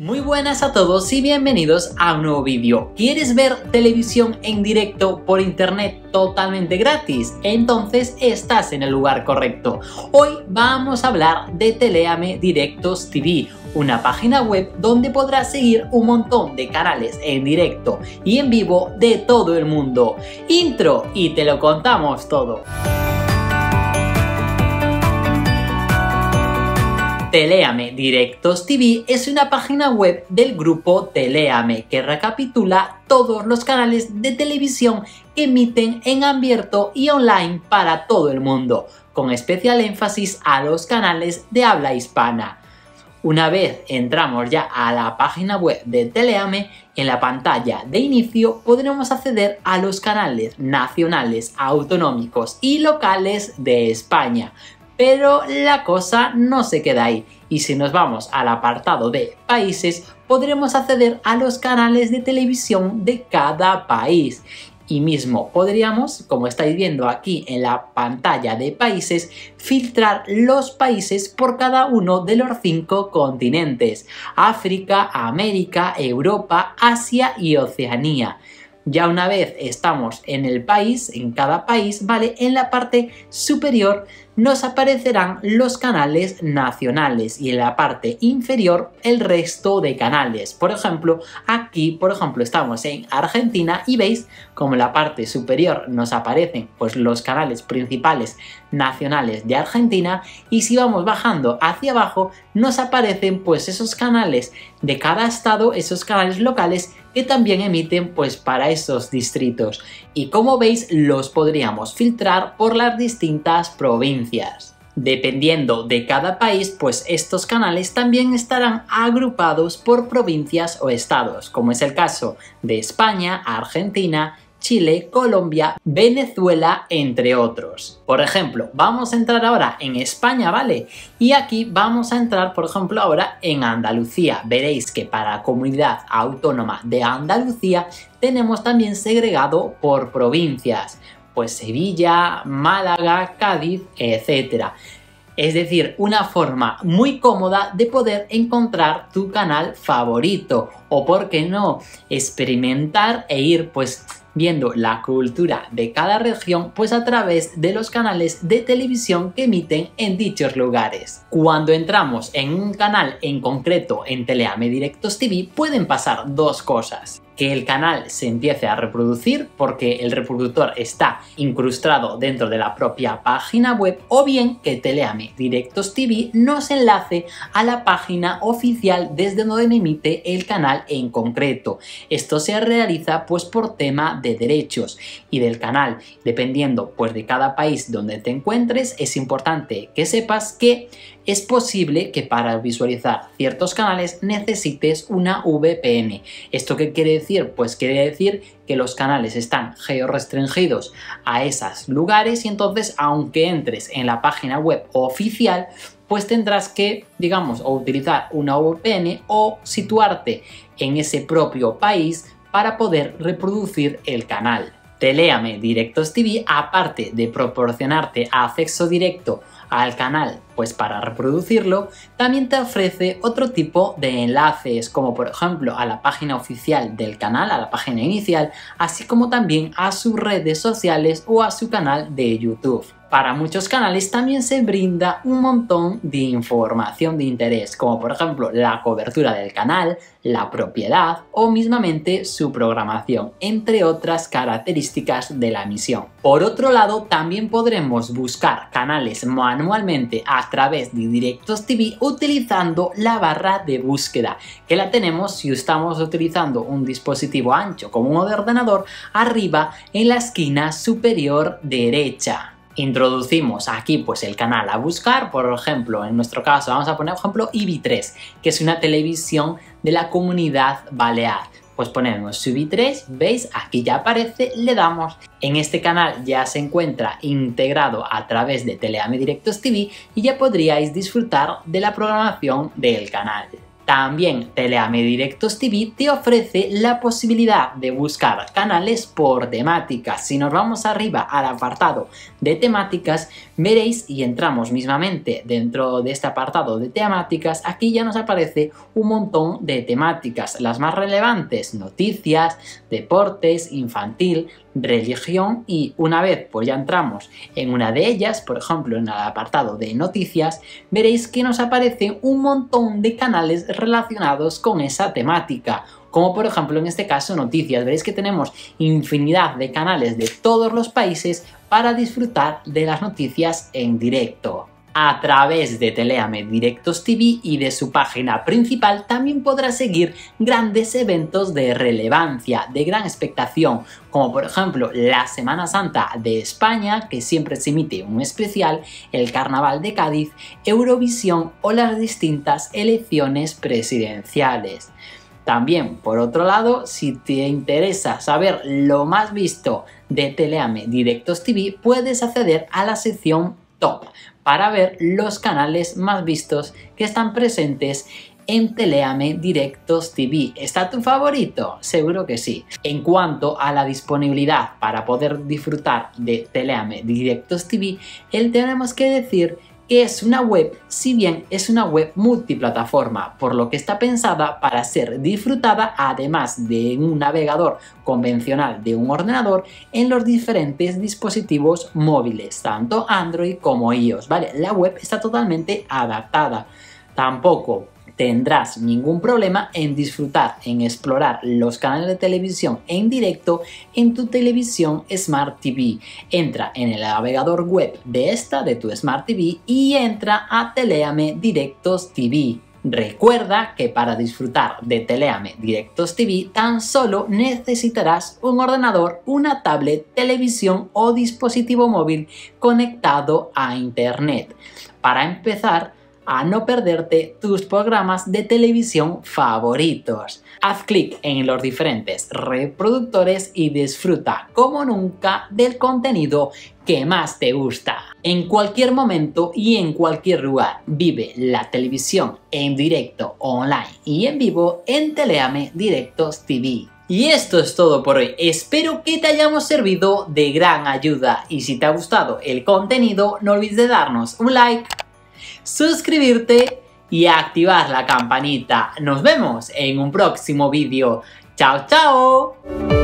Muy buenas a todos y bienvenidos a un nuevo vídeo. ¿Quieres ver televisión en directo por internet totalmente gratis? Entonces estás en el lugar correcto. Hoy vamos a hablar de Teleame Directos TV, una página web donde podrás seguir un montón de canales en directo y en vivo de todo el mundo. Intro y te lo contamos todo. Teleame Directos TV es una página web del grupo Teleame que recapitula todos los canales de televisión que emiten en abierto y online para todo el mundo, con especial énfasis a los canales de habla hispana. Una vez entramos ya a la página web de Teleame, en la pantalla de inicio podremos acceder a los canales nacionales, autonómicos y locales de España, pero la cosa no se queda ahí. Y si nos vamos al apartado de países, podremos acceder a los canales de televisión de cada país. Y mismo podríamos, como estáis viendo aquí en la pantalla de países, filtrar los países por cada uno de los cinco continentes. África, América, Europa, Asia y Oceanía. Ya una vez estamos en el país, en cada país, ¿vale? En la parte superior nos aparecerán los canales nacionales y en la parte inferior el resto de canales. Por ejemplo, aquí, por ejemplo, estamos en Argentina y veis como en la parte superior nos aparecen pues los canales principales nacionales de Argentina y si vamos bajando hacia abajo nos aparecen pues esos canales de cada estado, esos canales locales que también emiten pues para esos distritos y como veis los podríamos filtrar por las distintas provincias. Dependiendo de cada país, pues estos canales también estarán agrupados por provincias o estados, como es el caso de España, Argentina, Chile, Colombia, Venezuela, entre otros. Por ejemplo, vamos a entrar ahora en España, ¿vale? Y aquí vamos a entrar, por ejemplo, ahora en Andalucía. Veréis que para la comunidad autónoma de Andalucía tenemos también segregado por provincias, pues Sevilla, Málaga, Cádiz, etc. Es decir, una forma muy cómoda de poder encontrar tu canal favorito o, por qué no, experimentar e ir pues viendo la cultura de cada región pues a través de los canales de televisión que emiten en dichos lugares. Cuando entramos en un canal en concreto en Teleame Directos TV pueden pasar dos cosas que el canal se empiece a reproducir porque el reproductor está incrustado dentro de la propia página web o bien que Teleame Directos TV nos enlace a la página oficial desde donde emite el canal en concreto. Esto se realiza pues por tema de derechos y del canal. Dependiendo pues de cada país donde te encuentres es importante que sepas que es posible que para visualizar ciertos canales necesites una VPN. ¿Esto qué quiere decir? Pues quiere decir que los canales están georrestringidos a esos lugares y entonces aunque entres en la página web oficial, pues tendrás que, digamos, o utilizar una VPN o situarte en ese propio país para poder reproducir el canal. Teleame Directos TV, aparte de proporcionarte acceso directo al canal pues para reproducirlo, también te ofrece otro tipo de enlaces, como por ejemplo a la página oficial del canal, a la página inicial, así como también a sus redes sociales o a su canal de YouTube. Para muchos canales también se brinda un montón de información de interés, como por ejemplo la cobertura del canal, la propiedad o mismamente su programación, entre otras características de la emisión. Por otro lado, también podremos buscar canales manualmente a través de Directos TV utilizando la barra de búsqueda, que la tenemos si estamos utilizando un dispositivo ancho como un ordenador arriba en la esquina superior derecha introducimos aquí pues el canal a buscar, por ejemplo, en nuestro caso vamos a poner ejemplo IBI3, que es una televisión de la comunidad balear. Pues ponemos IBI3, veis, aquí ya aparece, le damos. En este canal ya se encuentra integrado a través de Teleame Directos TV y ya podríais disfrutar de la programación del canal. También Teleame Directos TV te ofrece la posibilidad de buscar canales por temáticas. Si nos vamos arriba al apartado de temáticas, veréis y entramos mismamente dentro de este apartado de temáticas, aquí ya nos aparece un montón de temáticas. Las más relevantes, noticias, deportes, infantil, religión y una vez pues ya entramos en una de ellas, por ejemplo en el apartado de noticias, veréis que nos aparecen un montón de canales relacionados con esa temática como por ejemplo en este caso noticias. Veréis que tenemos infinidad de canales de todos los países para disfrutar de las noticias en directo. A través de Teleame Directos TV y de su página principal también podrás seguir grandes eventos de relevancia, de gran expectación, como por ejemplo la Semana Santa de España, que siempre se emite un especial, el Carnaval de Cádiz, Eurovisión o las distintas elecciones presidenciales. También, por otro lado, si te interesa saber lo más visto de Teleame Directos TV, puedes acceder a la sección Top para ver los canales más vistos que están presentes en Teleame Directos TV. ¿Está tu favorito? Seguro que sí. En cuanto a la disponibilidad para poder disfrutar de Teleame Directos TV, el tenemos que decir es una web, si bien es una web multiplataforma, por lo que está pensada para ser disfrutada además de un navegador convencional de un ordenador en los diferentes dispositivos móviles, tanto Android como iOS, ¿vale? La web está totalmente adaptada. Tampoco tendrás ningún problema en disfrutar, en explorar los canales de televisión en directo en tu televisión Smart TV. Entra en el navegador web de esta, de tu Smart TV, y entra a Teleame Directos TV. Recuerda que para disfrutar de Teleame Directos TV tan solo necesitarás un ordenador, una tablet, televisión o dispositivo móvil conectado a Internet. Para empezar, a no perderte tus programas de televisión favoritos. Haz clic en los diferentes reproductores y disfruta como nunca del contenido que más te gusta. En cualquier momento y en cualquier lugar, vive la televisión en directo, online y en vivo en Teleame Directos TV. Y esto es todo por hoy, espero que te hayamos servido de gran ayuda y si te ha gustado el contenido no olvides de darnos un like suscribirte y activar la campanita. Nos vemos en un próximo vídeo. ¡Chao, chao!